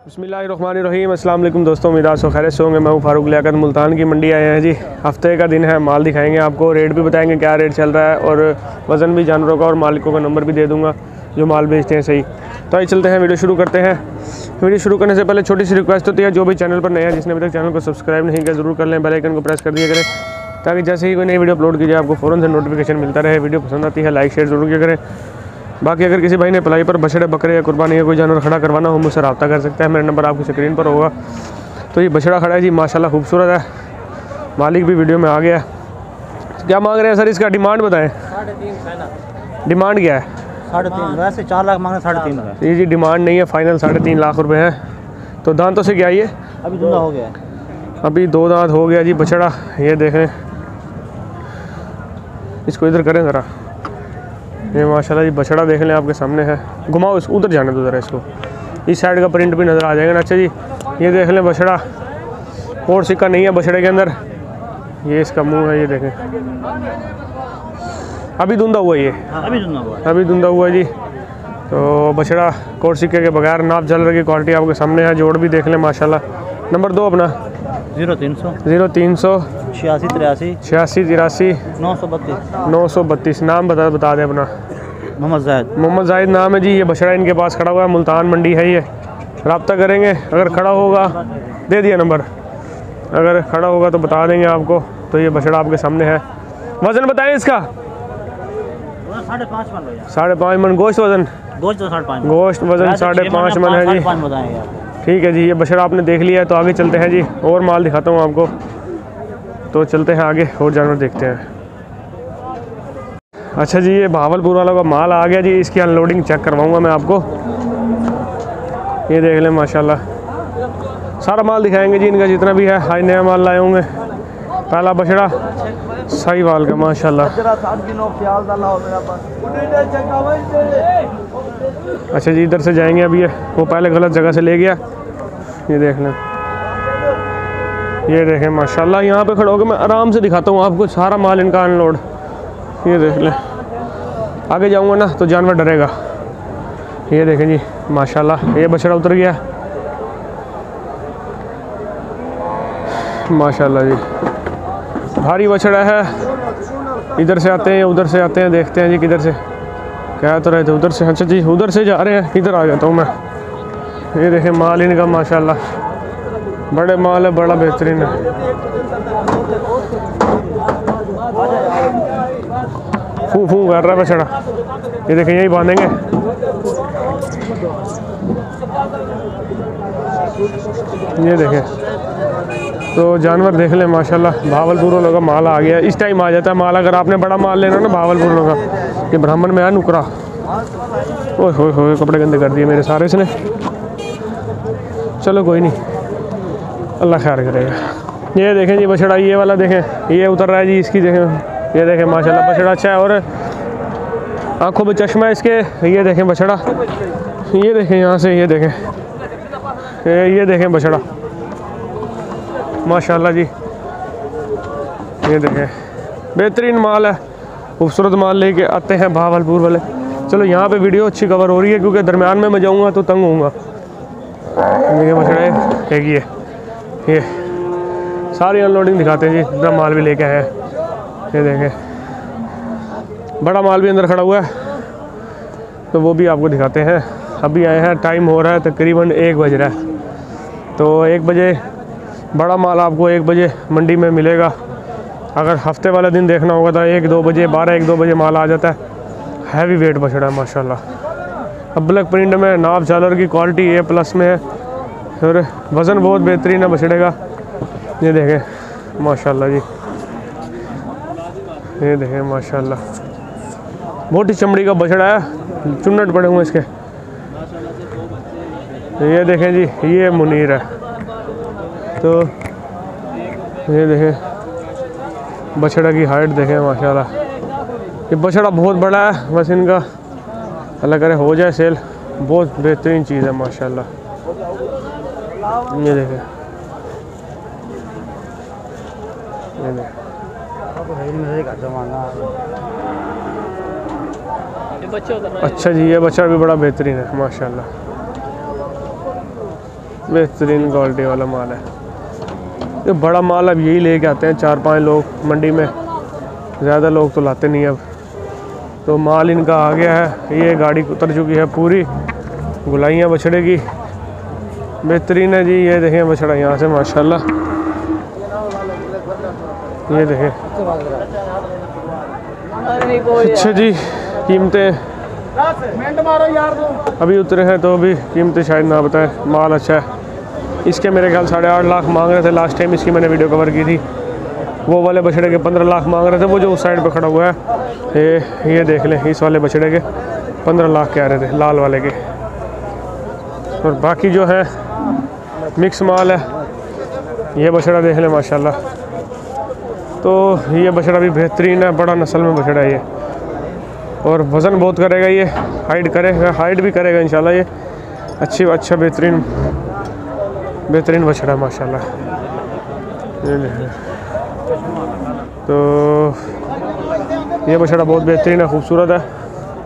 बसमीम अल्लाम दोस्तों, उम्मीद सो खैर से होंगे। मैं हूँ फारूक लियाकत, मुल्तान की मंडी आए हैं। जी, हफ़्ते का दिन है, माल दिखाएँगे आपको। रेट भी बताएँगे क्या रेट चल रहा है और वज़न भी जानवरों का और मालिकों का नंबर भी दे दूँगा, जो माल बेचते हैं सही। तो आइए चलते हैं, वीडियो शुरू करते हैं। वीडियो शुरू करने से पहले छोटी सी रिक्वेस्ट होती है, जो भी चैनल पर नया है, जिसने अभी तक चैनल को सब्सक्राइब नहीं किया, ज़रूर कर लें, बेल आइकन को प्रेस कर दिया करें, ताकि जैसे ही कोई नई वीडियो अपलोड कीजिए, आपको फ़ौरन से नोटिफिकेशन मिलता रहे। वीडियो पसंद आती है, लाइक, शेयर ज़रूर किया करें। बाकी अगर किसी भाई ने पलाई पर बछड़े बकरे या कुर्बानी या कोई जानवर खड़ा करवाना हो मुझसे रब्ता कर सकता है। मेरा नंबर आपकी स्क्रीन पर होगा। तो ये बछड़ा खड़ा है जी माशाल्लाह खूबसूरत है। मालिक भी वीडियो में आ गया है। क्या मांग रहे हैं सर इसका? डिमांड बताएँ। डिमांड क्या है? साढ़े तीन वैसे चार लाख मांगे साढ़े तीन का ये जी डिमांड नहीं है फाइनल साढ़े तीन लाख रुपए है। तो दांतों से क्या ये? अभी हो गया अभी दो दांत हो गया जी बछड़ा। ये देखें इसको इधर करें ज़रा। ये माशाल्लाह जी बछड़ा देख लें आपके सामने है। घुमाओ इस उधर जाने दो ज़रा इसको। इस साइड का प्रिंट भी नज़र आ जाएगा ना अच्छा जी। ये देख लें बछड़ा। और सिक्का नहीं है बछड़े के अंदर। ये इसका मुँह है ये देखें। अभी धुंधा हुआ ये। हाँ, अभी धुंधा हुआ। है अभी धुंधा हुआ जी। तो बछड़ा कोट सिक्के के बगैर नाप जल रही क्वालिटी आपके सामने है जोड़ भी देख लें माशाल्लाह। नंबर दो अपना। ज़ीरो तीन सौ। ज़ीरो तीन सौ। छियासी तिरासी। छियासी तिरासी। नौ सौ बत्तीस। नौ सौ बत्तीस। नाम बता बता दें अपना। मोहम्मद जायद। मोहम्मद जाहिद नाम है जी ये बछड़ा इनके पास खड़ा हुआ है मुल्तान मंडी है ये। रबता करेंगे अगर खड़ा होगा दे दिया नंबर। अगर खड़ा होगा तो बता देंगे आपको तो ये बछड़ा आपके सामने है। वज़न बताएँ इसका। साढ़े पाँच मन गोश्त वज़न? गोश्त तो साढ़े पाँच वज़न साढ़े पाँच मन है जी। ठीक है जी ये बछड़ा आपने देख लिया है तो आगे चलते हैं जी और माल दिखाता हूँ आपको। तो चलते हैं आगे, और जानवर देखते हैं। अच्छा जी, ये भावलपुर वाला का माल आ गया जी, इसकी अनलोडिंग चेक करवाऊँगा मैं आपको। ये देख लें, माशाल्लाह। सारा माल दिखाएँगे जी इनका, जितना भी है हाई नया माल लाए होंगे। पहला बछड़ा सही वाल का, माशाल्लाह। अच्छा जी, इधर से जाएँगे अभी ये वो पहले गलत जगह से ले गया। ये देख लें। ये देखें, माशाल्लाह, यहाँ पे खड़े होकर मैं आराम से दिखाता हूँ आपको सारा माल इनका अनलोड। ये देख लें। आगे जाऊँगा ना तो जानवर डरेगा। ये देखें जी, माशाल्लाह, ये बछड़ा उतर गया। माशाल्लाह जी। भारी बछड़ा है। इधर से आते हैं, उधर से आते हैं, देखते हैं जी किधर से। क्या तो रहे थे, उधर से अच्छा जी, उधर से जा रहे हैं, इधर आ जाता हूँ मैं। ये देखें, माल इनका, माशाल्लाह। बड़े माल है, बड़ा बेहतरीन है। फू फू कर रहा है बछड़ा ये देखें यही बांधेंगे। ये देखें तो जानवर देख लें, माशाल्लाह, भावलपुर वालों का माल आ गया। इस टाइम आ जाता है माल, अगर आपने बड़ा माल लेना ना भावलपुर वालों का। ये ब्राह्मण में आया नुकरा। ओह होए, कपड़े गंदे कर दिए मेरे सारे इसने। चलो, कोई नहीं। अल्लाह खैर करेगा ये देखें जी, बछड़ा ये वाला देखें, ये उतर रहा है जी इसकी देखें। ये देखें, माशाल्लाह, बछड़ा अच्छा है और आँखों में चश्मा है इसके। ये देखें बछड़ा। ये देखें यहाँ से, ये देखें। ये देखें बछड़ा। माशाल्लाह जी। ये देखें, बेहतरीन माल है। खूबसूरत माल लेके आते हैं भावलपुर वाले। चलो, यहाँ पे वीडियो अच्छी कवर हो रही है, क्योंकि दरमियान में मैं जाऊँगा तो तंग होऊँगा। देखिए बछड़े ये। ये सारी अनलोडिंग दिखाते हैं जी। इतना माल भी लेके आए ये देखें। बड़ा माल भी अंदर खड़ा हुआ है। तो वो भी आपको दिखाते हैं। अभी आए हैं टाइम हो रहा है, तकरीबन एक बज रहा है। तो एक बजे, बड़ा माल आपको एक बजे मंडी में मिलेगा। अगर हफ़्ते वाला दिन देखना होगा तो एक दो बजे, बारह एक दो बजे माल आ जाता है। हैवी वेट बछड़ा है, माशाल्लाह। अब ब्लैक प्रिंट में नाप चालर की क्वालिटी ए प्लस में है। और वज़न बहुत बेहतरीन है, बछड़े का। ये देखें, माशाल्लाह जी। ये देखें, माशाल्लाह। मोटी चमड़ी का बछड़ा है, चुन्नट पड़े हुए इसके। ये देखें जी, ये मुनीर है। तो ये देखें, बछड़ा की हाइट देखें, माशाल्लाह। ये बछड़ा बहुत बड़ा है, बस इनका, अल्लाह करे हो जाए सेल। बहुत बेहतरीन चीज़ है, माशाल्लाह। ये देखें। अच्छा जी, ये बच्चा भी बड़ा बेहतरीन है, माशाल्लाह। बेहतरीन क्वालिटी वाला माल है। ये बड़ा माल अब यही लेके आते हैं, चार पाँच लोग मंडी में। ज़्यादा लोग तो लाते नहीं अब। तो माल इनका आ गया है, ये गाड़ी उतर चुकी है पूरी। गुलाइयाँ बछड़े की बेहतरीन है जी, ये देखें बछड़ा यहाँ से, माशाल्लाह। ये देखें। अच्छा जी, कीमतें। अभी उतरे हैं तो अभी कीमतें शायद ना बताएँ, माल अच्छा है। इसके मेरे ख्याल साढ़े आठ लाख मांग रहे थे लास्ट टाइम इसकी मैंने वीडियो कवर की थी। वो वाले बछड़े के पंद्रह लाख मांग रहे थे, वो जो उस साइड पर खड़ा हुआ है। ये ये देख लें, इस वाले बछड़े के पंद्रह लाख कह रहे थे, लाल वाले के। और बाकी जो है मिक्स माल है। ये बछड़ा देख लें, माशाल्लाह। तो ये बछड़ा भी बेहतरीन है, बड़ा नस्ल में बछड़ा है ये। और वज़न बहुत करेगा ये, हाइट करेगा, हाइट भी करेगा इंशाल्लाह ये। अच्छी अच्छा बेहतरीन बेहतरीन बछड़ा है, माशाल्लाह। तो ये बछड़ा बहुत बेहतरीन है, खूबसूरत है।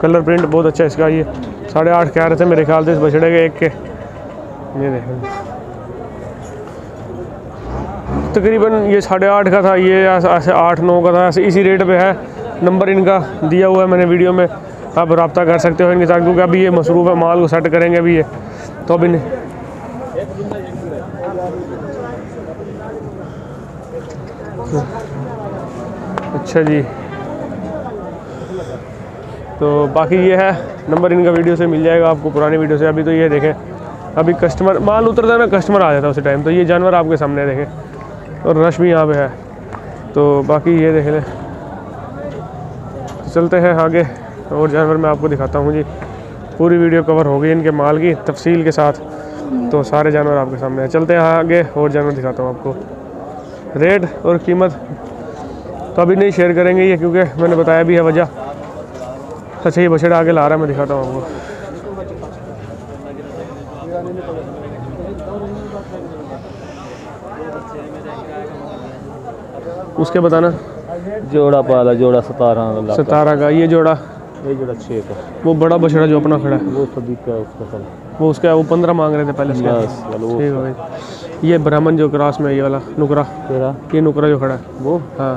कलर प्रिंट बहुत अच्छा है इसका, ये साढ़े आठ कह रहे थे मेरे ख्याल से इस बछड़े के एक के। ये देखें तकरीबन ये साढ़े आठ का था, ये ऐसे आठ, नौ का था, ऐसे इसी रेट पे है। नंबर इनका दिया हुआ है मैंने वीडियो में। आप रब्ता कर सकते हो इनके साथ, क्योंकि अभी ये मसरूफ़ है, माल को सेट करेंगे अभी ये। तो अभी नहीं। अच्छा जी। तो बाकी ये है नंबर इनका वीडियो से मिल जाएगा आपको पुरानी वीडियो से। अभी तो ये देखें, अभी कस्टमर माल उतरता है ना कस्टमर आ जाता है उसी टाइम तो ये जानवर आपके सामने देखें। और रश भी यहाँ पे है। तो बाकी ये देख लें। चलते हैं आगे। और जानवर मैं आपको दिखाता हूँ जी। पूरी वीडियो कवर हो गई इनके माल की, तफसील के साथ। तो सारे जानवर आपके सामने हैं। चलते हैं आगे और जानवर दिखाता हूँ आपको। रेट और कीमत तो अभी नहीं शेयर करेंगे ये, क्योंकि मैंने बताया भी है वजह। अच्छा ये बछड़ा आगे ला रहा है, मैं दिखाता हूँ आपको। उसके बताना जोड़ा पाला जोड़ा सतारह लाख का। सतारा का ये जोड़ा। ये जोड़ा छः का। वो बड़ा बछड़ा जो अपना खड़ा है। वो सभी का उसका कल वो उसका वो पंद्रह मांग रहे थे पहले ठीक है भाई। ये ब्राह्मण जो क्रॉस में ये वाला नुकरा। तेरा? ये नुकरा जो खड़ा है। वो? हाँ।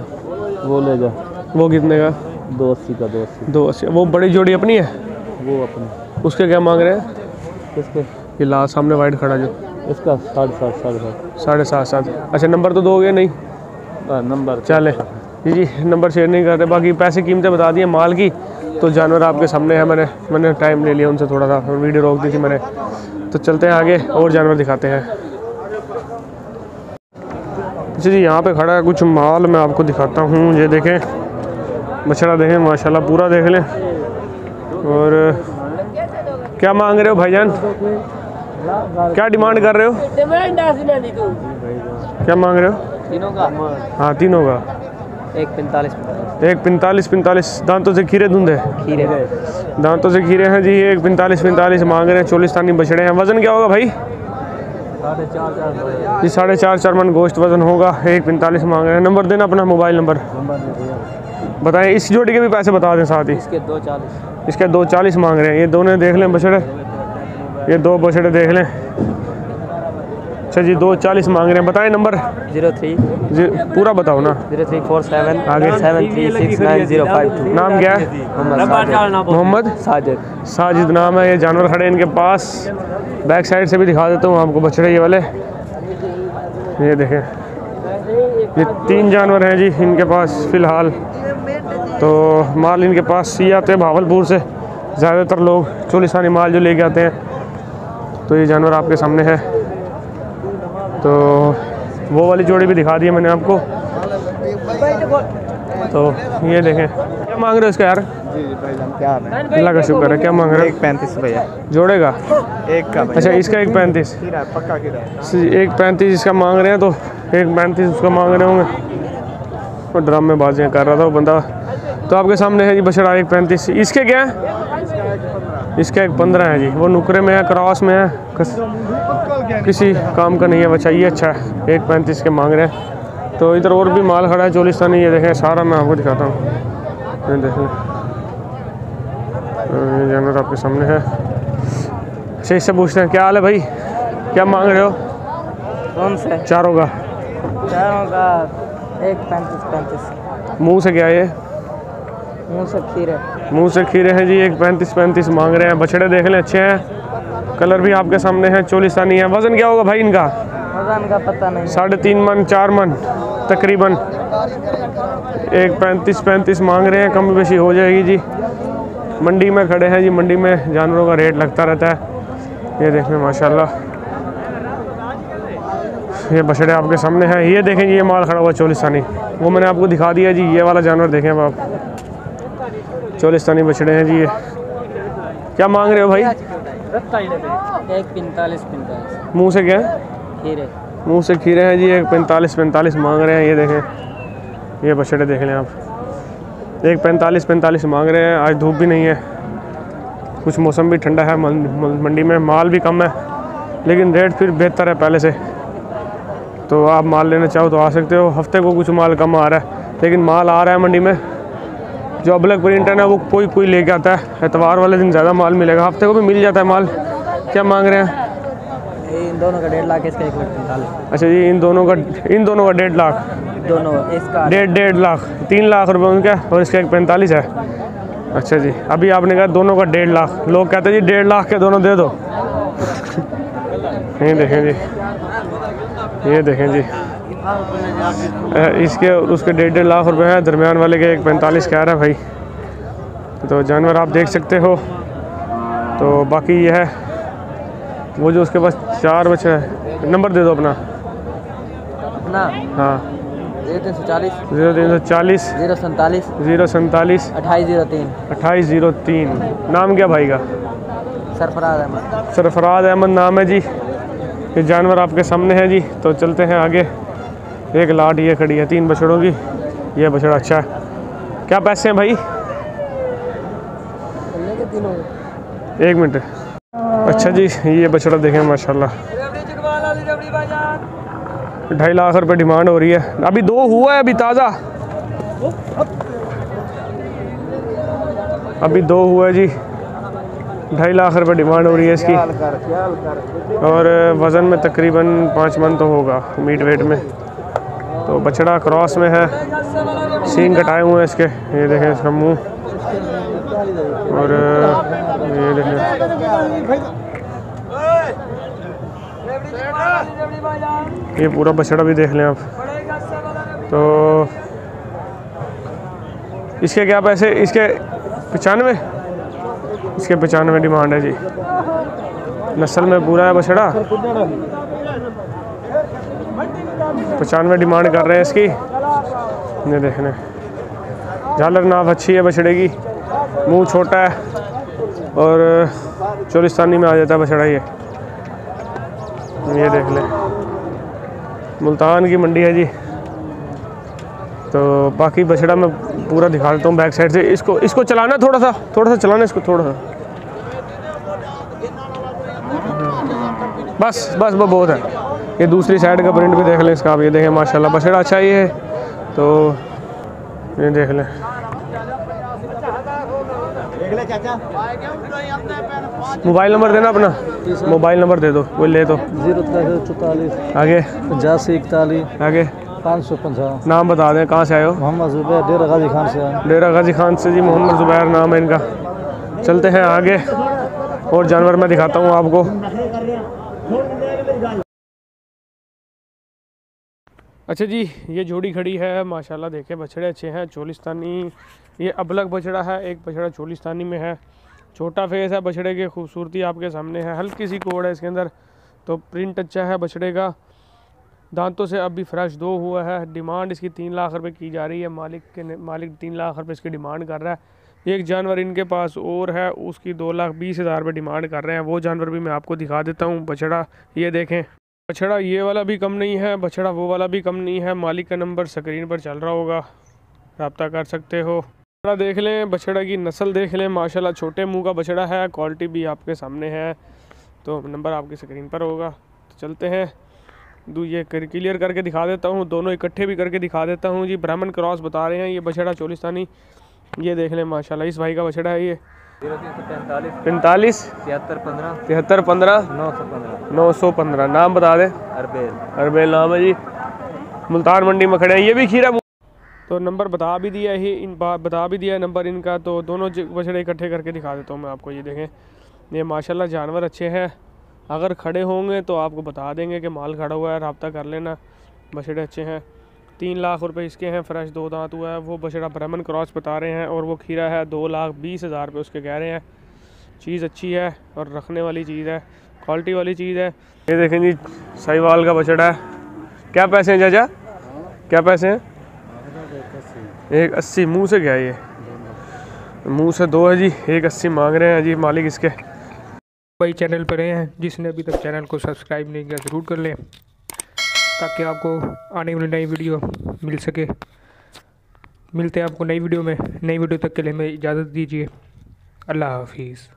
वो ले जा। वो कितने का? दो अस्सी का दो अस्सी। दो अस्सी। वो बड़ी जोड़ी अपनी है? वो अपने। उसके क्या मांग रहे हैं? किसके? ये लाल सामने वाइट खड़ा जो। इसका साढ़े सात साढ़े सात। साढ़े सात सात। अच्छा नंबर तो दोगे? नहीं। नंबर चले। जी जी नंबर शेयर नहीं करते बाकी पैसे कीमतें बता दिए माल की। तो जानवर आपके सामने है मैंने मैंने टाइम ले लिया उनसे थोड़ा सा वीडियो रोक दी थी मैंने। तो चलते हैं आगे और जानवर दिखाते हैं। अच्छा जी यहाँ पे खड़ा है कुछ माल मैं आपको दिखाता हूँ ये देखें। बछड़ा देखें माशाल्लाह पूरा देख लें। और क्या मांग रहे हो भाईजान? क्या डिमांड कर रहे हो? तू। क्या मांग रहे हो? तीनों का? हाँ तीनों का। एक पैंतालीस एक पैंतालीस पैंतालीस। दांतों से खीरे धुंधे। खीरे दांतों से खीरे हैं जी एक पैंतालीस पैंतालीस मांग रहे हैं चोलिस्तानी बछड़े हैं। वज़न क्या होगा भाई? जी साढ़े चार चार मन गोश्त वज़न होगा। एक पैंतालीस मांग रहे हैं। नंबर देना अपना मोबाइल नंबर। बताएँ इस जोड़ी के भी पैसे बता दें साथ ही। इसके दो चालीस। इसके दो चालीस मांग रहे हैं। ये दोनों देख लें बछड़े। ये दो बछड़े देख लें। अच्छा जी दो चालीस मांग रहे हैं। बताएँ नंबर। Zero three. जी पूरा बताओ ना। Zero three four seven. आगे। Seven three six nine zero five two. नाम क्या है? मोहम्मद साजिद। साजिद। नाम है ये जानवर खड़े इनके पास। बैक साइड से भी दिखा देता हूँ आपको बछड़े ये वाले। ये देखें। ये तीन जानवर हैं जी इनके पास फ़िलहाल। तो माल इनके पास सी आते हैं भावलपुर से। ज़्यादातर लोग चोलिसानी माल जो लेके आते हैं। तो ये जानवर आपके सामने है। तो वो वाली जोड़ी भी दिखा दी है मैंने आपको। तो ये देखें। क्या मांग रहे हो इसका यार? अल्लाह का शुक्र है क्या मांग रहे एक पैंतीस भैया। जोड़ेगा? एक का अच्छा इसका एक पैंतीस। पक्का एक पैंतीस इसका मांग रहे हैं तो एक पैंतीस उसका मांग रहे होंगे। वो ड्राम में बाजियाँ कर रहा था वो बंदा। तो आपके सामने है जी बछड़ा एक पैंतीस। इसके क्या है? इसका एक पंद्रह। है जी। वो नुकरे में है क्रॉस में है। कस, काम का नहीं है बच्चा ये अच्छा है। एक पैंतीस के मांग रहे हैं। तो इधर और भी माल खड़ा है चोलिस्तानी ये देखें सारा मैं आपको दिखाता हूँ। ये देख। लें हाँ, जानवर आपके सामने है। अच्छा इससे पूछते हैं क्या हाल है भाई? क्या मांग रहे हो? कौन से? चारों का। चारों का एक पैंतीस पैंतीस। मुँह से क्या ये? मुँह से खीरे। मुँह से खीरे हैं जी एक पैंतीस पैंतीस मांग रहे हैं। बछड़े देख लें अच्छे हैं। कलर भी आपके सामने है चोलिस्तानी है। वज़न क्या होगा भाई इनका? वज़न का पता नहीं। साढ़े तीन मन चार मन तकरीबन। एक पैंतीस पैंतीस मांग रहे हैं कम बेशी हो जाएगी जी। मंडी में खड़े हैं जी मंडी में जानवरों का रेट लगता रहता है। ये देखें माशाल्लाह। ये बछड़े आपके सामने हैं। ये देखें जी ये माल खड़ा हुआ चोलिस्तानी वो मैंने आपको दिखा दिया जी ये वाला जानवर देखें आप। चोलिस्तानी बछड़े हैं जी ये। क्या मांग रहे हो भाई? एक पैंतालीस पैंतालीस। मुँह से क्या? है खीरे। मुँह से खीरे हैं जी एक पैंतालीस पैंतालीस मांग रहे हैं ये देखें। ये बछड़े देख लें आप। एक पैंतालीस पैंतालीस मांग रहे हैं आज धूप भी नहीं है। कुछ मौसम भी ठंडा है मंडी में माल भी कम है। लेकिन रेट फिर बेहतर है पहले से। तो आप माल लेना चाहो तो आ सकते हो। हफ़्ते को कुछ माल कम आ रहा है लेकिन माल आ रहा है मंडी में। जो अबलग प्रिंट है वो कोई कोई लेके आता है। एतवार वाले दिन ज़्यादा माल मिलेगा। हफ़्ते को भी मिल जाता है माल। क्या मांग रहे हैं? इन दोनों का डेढ़ लाख इसका एक लाख पैंतालीस अच्छा जी इन दोनों का इन दोनों का डेढ़ लाख। दोनों इसका। डेढ़ डेढ़ लाख। तीन लाख रुपए उनका और इसका एक पैंतालीस है। अच्छा जी अभी आपने कहा दोनों का डेढ़ लाख। लोग कहते हैं जी डेढ़ लाख के दोनों दे दो। ये देखें जी। ये देखें जी। इसके और उसके डेढ़ डेढ़ लाख रुपए हैं दरमियान वाले के एक पैंतालीस कह रहा है भाई। तो जानवर आप देख सकते हो। तो बाकी यह है वो जो उसके पास चार बच्चे है नंबर दे दो अपना। अपना? हाँ। ज़ीरो तीन सौ चालीस। ज़ीरो तीन सौ चालीस। ज़ीरो सैंतालीस। ज़ीरो सैंतालीस। अट्ठाईस ज़ीरो तीन। अट्ठाईस ज़ीरो तीन। नाम क्या भाई का? सरफराज अहमद। सरफराज अहमद नाम है जी। ये जानवर आपके सामने है जी। तो चलते हैं आगे। एक लाट ये खड़ी है, तीन बछड़ों की। ये बछड़ा अच्छा है। क्या पैसे हैं भाई? एक मिनट। अच्छा जी, ये बछड़ा देखें, माशाल्लाह। ढाई लाख रुपए डिमांड हो रही है। अभी दो हुआ है, अभी ताज़ा। अभी दो हुआ है जी। ढाई लाख रुपए डिमांड हो रही है इसकी। और वज़न में तकरीबन पाँच मन तो होगा, मीट वेट में। तो बछड़ा क्रॉस में है। सींग कटाए हुए हैं इसके। ये देखें इसका मुँह। और ये देखें। ये पूरा बछड़ा भी देख लें आप। तो इसके क्या पैसे, इसके पचानवे? इसके पचानवे डिमांड है जी। नस्ल में पूरा है बछड़ा। पचानवे डिमांड कर रहे हैं इसकी। ये देखने। झालर नाफ अच्छी है बछड़े की मुँह छोटा है और चोलिस्तानी में आ जाता है बछड़ा ये। ये देख लें। मुल्तान की मंडी है जी। तो बाकी बछड़ा मैं पूरा दिखा देता हूँ बैक साइड से। इसको इसको चलाना थोड़ा सा थोड़ा सा चलाना इसको, थोड़ा सा। बस बस, वो बहुत है। ये दूसरी साइड का प्रिंट भी देख लें इसका आप ये देखें माशाल्लाह बछड़ा अच्छा ही है। तो ये देख लें। मोबाइल नंबर देना अपना। मोबाइल नंबर दे दो कोई ले तो। ज़ीरो चौतालीस आगे। पचासी इकतालीस आगे पाँच सौ पंचावन नाम बता दें कहाँ से आए हो? मोहम्मद जुबैर डेरा गाजी खान से आए। डेरा गाजी खान से जी मोहम्मद ज़ुबैर नाम है इनका। चलते हैं आगे। और जानवर मैं दिखाता हूँ आपको। अच्छा जी, ये जोड़ी खड़ी है, माशाल्लाह देखे, बछड़े अच्छे हैं, चोलिस्तानी, ये अबलग बछड़ा है, एक बछड़ा चोलिस्तानी में है, छोटा फेस है बछड़े की, खूबसूरती आपके सामने है, हल्की सी कोड है इसके अंदर तो प्रिंट अच्छा है बछड़े का, दांतों से अभी फ्रेश दो हुआ है डिमांड इसकी तीन लाख रुपए की जा रही है, मालिक के मालिक तीन लाख रुपए इसकी डिमांड कर रहा है, एक जानवर इनके पास और है, उसकी दो लाख बीस हज़ार रुपये डिमांड कर रहे हैं, वो जानवर भी मैं आपको दिखा देता हूँ, बछड़ा, ये देखें। बछड़ा ये वाला भी कम नहीं है, बछड़ा वो वाला भी कम नहीं है। मालिक का नंबर स्क्रीन पर चल रहा होगा। रबता कर सकते हो। बछड़ा देख लें, बछड़ा की नस्ल देख लें। माशाल्लाह छोटे मुँह का बछड़ा है, क्वालिटी भी आपके सामने है। तो नंबर आपकी स्क्रीन पर होगा। तो चलते हैं। दू, ये कर, क्लियर करके दिखा देता हूँ। दोनों इकट्ठे भी करके दिखा देता हूँ जी। ब्राह्मण क्रॉस बता रहे हैं, ये बछड़ा चोलिस्तानी। ये देख लें, माशाल्लाह, इस भाई का बछड़ा है ये। पैंतालीस तिहत्तर पंद्रह तिहत्तर पंद्रह नौ सौ पंद्रह। नौ सौ पंद्रह। नाम बता दें। अरबेल। अरबेल नाम है जी। मुल्तान मंडी में खड़े हैं। ये भी खीरा तो नंबर बता भी दिया ही इन बता भी दिया है नंबर इनका। तो दोनों बछड़े इकट्ठे करके दिखा देता हूँ मैं आपको। ये देखें ये माशाल्लाह जानवर अच्छे हैं। अगर खड़े होंगे तो आपको बता देंगे कि माल खड़ा हुआ है रब्ता कर लेना। बछड़े अच्छे हैं। तीन लाख रुपए इसके हैं, फ्रेश दो दांत हुआ है। वो बछड़ा ब्राह्मण क्रॉस बता रहे हैं और वो खीरा है दो लाख बीस हज़ार रुपये उसके कह रहे हैं। चीज़ अच्छी है और रखने वाली चीज़ है, क्वालिटी वाली चीज़ है। ये देखें जी, साहिवाल का बछड़ा है। क्या पैसे हैं चाचा? क्या पैसे हैं? एक अस्सी, मुँह से गया ये? मुँह से दो है जी, एक अस्सी मांग रहे हैं जी मालिक इसके। भाई चैनल पर रहे हैं, जिसने अभी तक चैनल को सब्सक्राइब नहीं किया, ज़रूर कर लें। ताकि आपको आने वाली नई वीडियो मिल सके। मिलते हैं आपको नई वीडियो में। नई वीडियो तक के लिए हमें इजाज़त दीजिए। अल्लाह हाफिज़।